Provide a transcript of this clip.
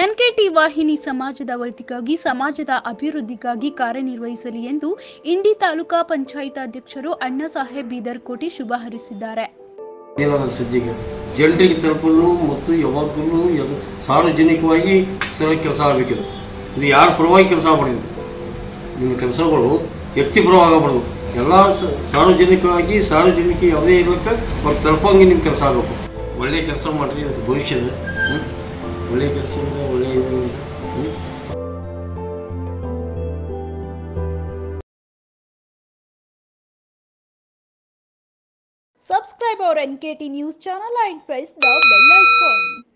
NKT ವಾಹಿನಿ ಸಮಾಜದ ಒಳಿತಿಗಾಗಿ ಸಮಾಜದ ಅಭಿವೃದ್ಧಿಗಾಗಿ ಕಾರ್ಯನಿರ್ವಹಿಸಲಿ ಎಂದು ಇಂಡಿ ತಾಲೂಕಾ ಪಂಚಾಯತ್ ಅಧ್ಯಕ್ಷರು ಅಣ್ಣಾ ಸಾಹೇಬ್ ಬೀದರ್ ಕೋಟಿ ಶುಭ ಹರಿಸಿದ್ದಾರೆ ಜನರಿಗೆ ತಲುಪಲು ಮತ್ತು ಯಾವಾಗಲೂ ಸಾರ್ವಜನಿಕವಾಗಿ ಕೆಲಸ ಆಗಬೇಕಿದೆ. ಇದು ಯಾರ ಪರವಾಗಿ ಕೆಲಸ ಆಗಬಾರ್ದು ನಿಮ್ಮ ಕೆಲಸಗಳು ವ್ಯಕ್ತಿ ಪರವಾಗಿ ಆಗಬಾರ್ದು. ಎಲ್ಲ ಸಾರ್ವಜನಿಕವಾಗಿ, ಸಾರ್ವಜನಿಕ ಯಾವುದೇ ಇರ್ಲಿಕ್ಕೆ ಅವ್ರು ತಲುಪಂಗೆ ನಿಮ್ಮ ಕೆಲಸ ಆಗಬೇಕು. ಒಳ್ಳೆಯ ಕೆಲಸ ಮಾಡಿರಿ ಅದು ಭವಿಷ್ಯದ boleh tersinggung, boleh ini. Hmm? Subscribe our NKT News channel and press the bell icon.